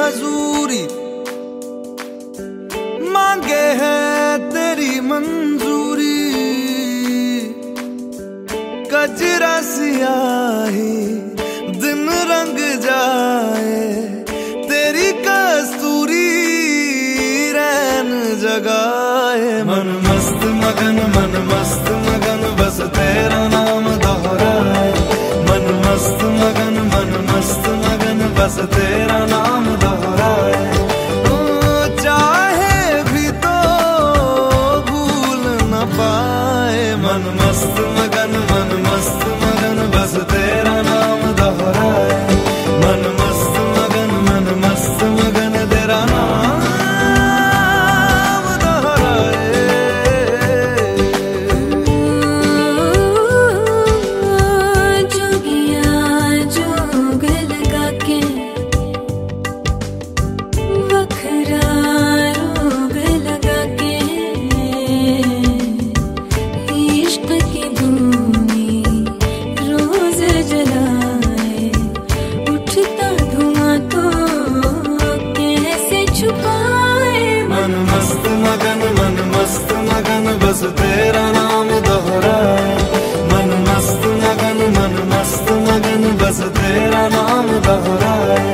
हजूरी। मांगे है तेरी मंजूरी। कजरा सियाही लगाए मन मस्त मगन मस्त Bye.